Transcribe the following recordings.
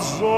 So.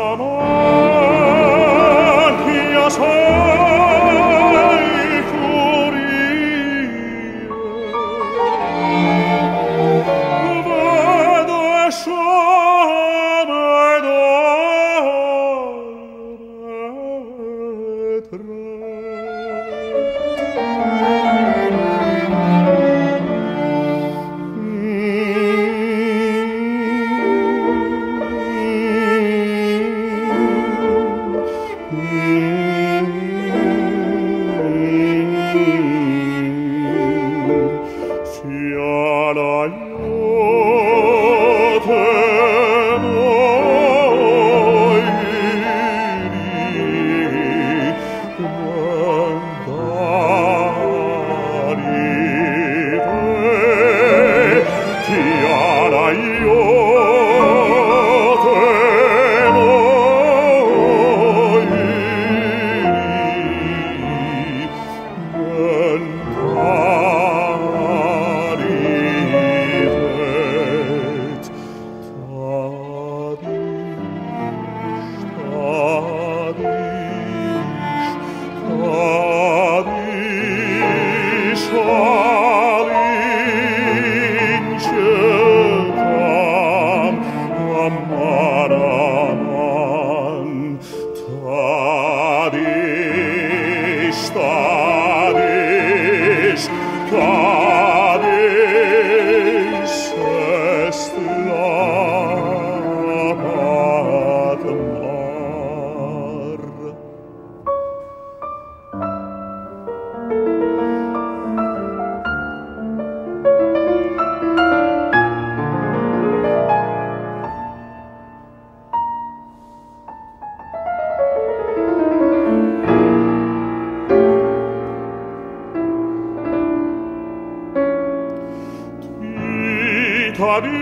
come. cariscano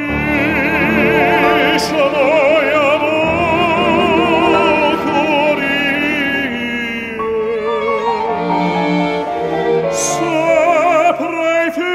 e amore Saprei fiore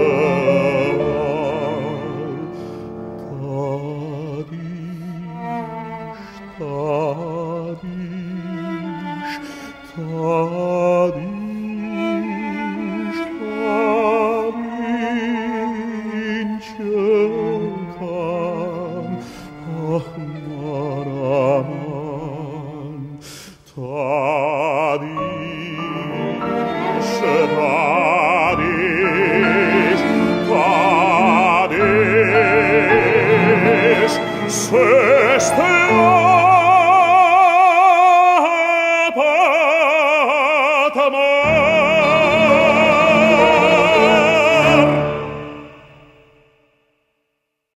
Tabish, Tabish, Tabin Chenkam, Ahmaraman, Tabish,